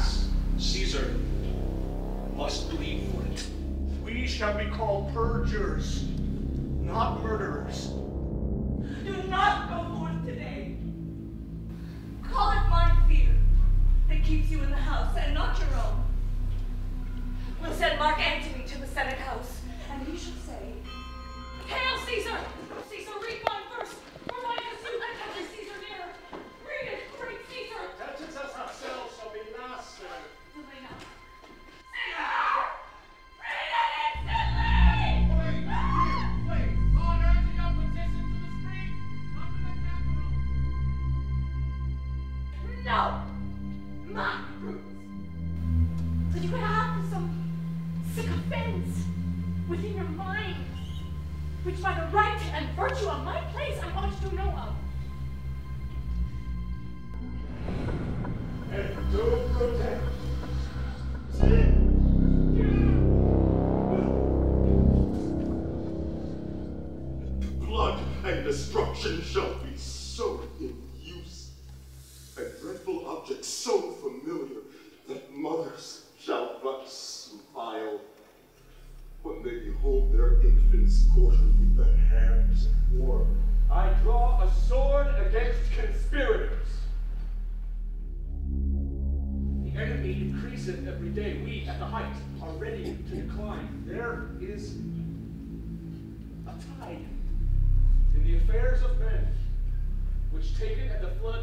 pass, Caesar must bleed for it. We shall be called perjurers, not murderers. Do not go forth today. Call it my fear that keeps you in the house and not your own. We'll send Mark Antony to the Senate House, and he shall say, No! Mock Brutus! But you have some sick offense within your mind, which by the right and virtue of my place I ought to know of. And don't protect. Blood and destruction shall be so and dreadful object so familiar that mothers shall but smile when they behold their infants quartered with the hands of war. I draw a sword against conspirators. The enemy increaseth every day. We, at the height, are ready to decline. There is a tide in the affairs of men, which taken at the flood